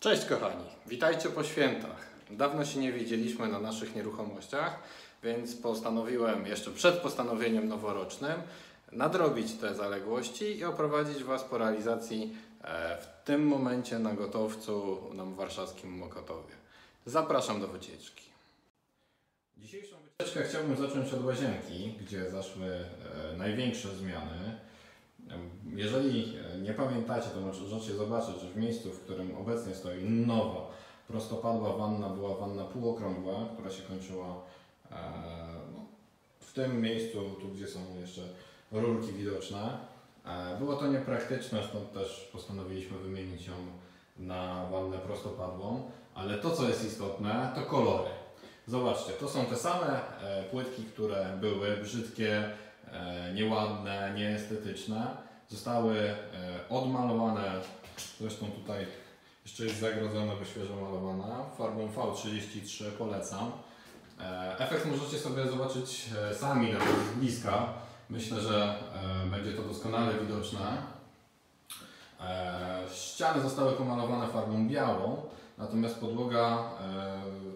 Cześć kochani, witajcie po świętach. Dawno się nie widzieliśmy na naszych nieruchomościach, więc postanowiłem jeszcze przed postanowieniem noworocznym nadrobić te zaległości i oprowadzić Was po realizacji e, w tym momencie na gotowcu na warszawskim Mokotowie. Zapraszam do wycieczki. Dzisiejszą wycieczkę chciałbym zacząć od łazienki, gdzie zaszły e, największe zmiany. Jeżeli nie pamiętacie, to może- możecie zobaczyć, że w miejscu, w którym obecnie stoi nowa, prostopadła wanna, była wanna półokrągła, która się kończyła e, no, w tym miejscu, tu gdzie są jeszcze rurki widoczne. E, było to niepraktyczne, stąd też postanowiliśmy wymienić ją na wannę prostopadłą, ale to co jest istotne, to kolory. Zobaczcie, to są te same e, płytki, które były brzydkie, e, nieładne, nieestetyczne. Zostały e, odmalowane, zresztą tutaj jeszcze jest zagrodzona, bo świeżo malowana, farbą V33, polecam. E, Efekt możecie sobie zobaczyć e, sami nawet z bliska. Myślę, że będzie to doskonale widoczne. Ściany zostały pomalowane farbą białą, natomiast podłoga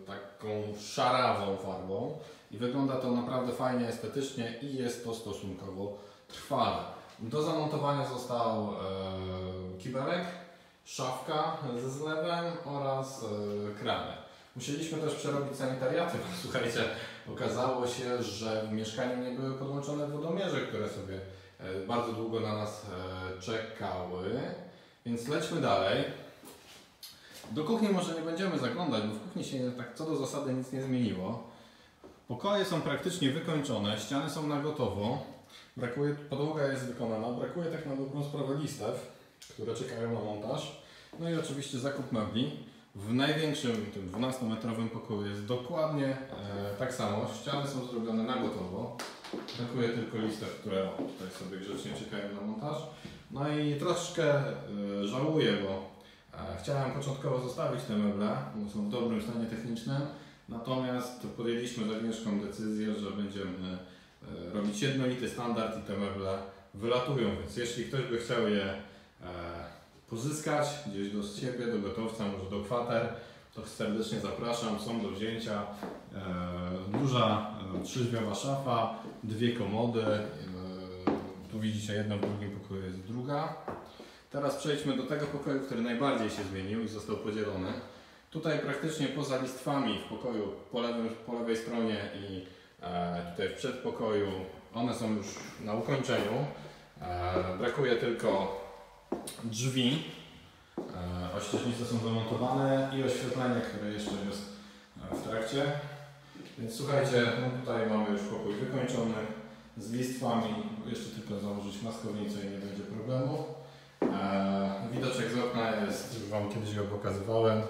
taką szarawą farbą i wygląda to naprawdę fajnie, estetycznie i jest to stosunkowo trwale. Do zamontowania został e, kibelek, szafka ze zlewem oraz e. Musieliśmy też przerobić sanitariaty, bo słuchajcie, okazało się, że w mieszkaniu nie były podłączone wodomierze, które sobie e, bardzo długo na nas e, czekały. Więc lećmy dalej. Do kuchni może nie będziemy zaglądać, bo w kuchni się tak co do zasady nic nie zmieniło. Pokoje są praktycznie wykończone, ściany są na gotowo. Brakuje, podłoga jest wykonana, brakuje tak na dobrą sprawę listew, które czekają na montaż. No i oczywiście zakup mebli. W największym, tym 12-metrowym pokoju jest dokładnie e, tak samo. Ściany są zrobione na gotowo. Brakuje tylko listew, które tutaj sobie grzecznie czekają na montaż. No i troszkę e, żałuję, bo e, chciałem początkowo zostawić te meble, bo są w dobrym stanie technicznym. Natomiast podjęliśmy z Agnieszką decyzję, że będziemy robić jednolity standard i te meble wylatują. Więc jeśli ktoś by chciał je e, pozyskać gdzieś do siebie, do gotowca, może do kwater, to serdecznie zapraszam. Są do wzięcia e, duża e, trzyźwiowa szafa, dwie komody. E, tu widzicie jedna w drugim pokoju jest druga. Teraz przejdźmy do tego pokoju, który najbardziej się zmienił i został podzielony. Tutaj praktycznie poza listwami w pokoju po, lewym, po lewej stronie i e, tutaj w przedpokoju, one są już na ukończeniu. E, brakuje tylko drzwi. E, ościeżnice są zamontowane i oświetlenie, które jeszcze jest e, w trakcie. Więc słuchajcie, no tutaj mamy już pokój wykończony z listwami. Jeszcze tylko założyć maskownicę i nie będzie problemu. E, widoczek z okna jest, już Wam kiedyś go pokazywałem.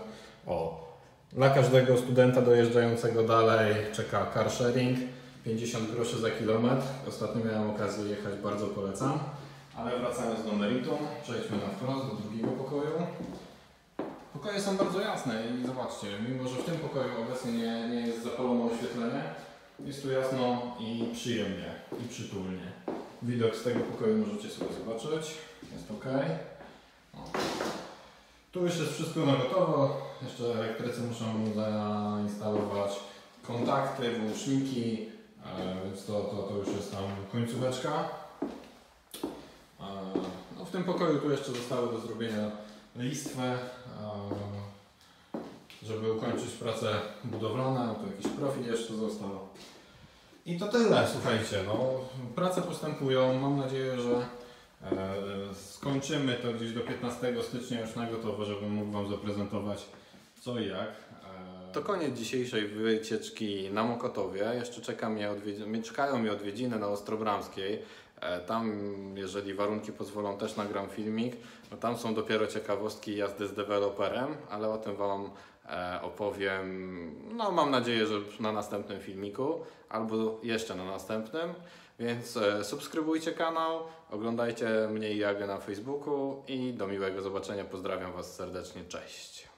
O, dla każdego studenta dojeżdżającego dalej czeka car sharing. 50 groszy za kilometr. Ostatnio miałem okazję jechać, bardzo polecam. Ale wracając do meritum, przejdźmy na wprost do drugiego pokoju. Pokoje są bardzo jasne i zobaczcie, mimo że w tym pokoju obecnie nie, nie jest zapalone oświetlenie, jest tu jasno i przyjemnie i przytulnie. Widok z tego pokoju możecie sobie zobaczyć. Jest ok. Tu już jest wszystko na gotowo. Jeszcze elektrycy muszą zainstalować kontakty, włączniki, e, więc to, to, to już jest tam końcóweczka. E, No, w tym pokoju tu jeszcze zostały do zrobienia listwy, e, żeby ukończyć pracę budowlane. Tu jakiś profil jeszcze został. I to tyle, słuchajcie. No, prace postępują. Mam nadzieję, że skończymy to gdzieś do 15 stycznia już na gotowo, żebym mógł Wam zaprezentować co i jak. E, To koniec dzisiejszej wycieczki na Mokotowie. Jeszcze czeka mnie odwiedzi- czekają mnie odwiedziny na Ostrobramskiej. E, Tam, jeżeli warunki pozwolą, też nagram filmik. No tam są dopiero ciekawostki jazdy z deweloperem, ale o tym Wam e, opowiem, no mam nadzieję, że na następnym filmiku albo jeszcze na następnym. Więc e, subskrybujcie kanał, oglądajcie mnie i Jagę na Facebooku i do miłego zobaczenia. Pozdrawiam Was serdecznie. Cześć.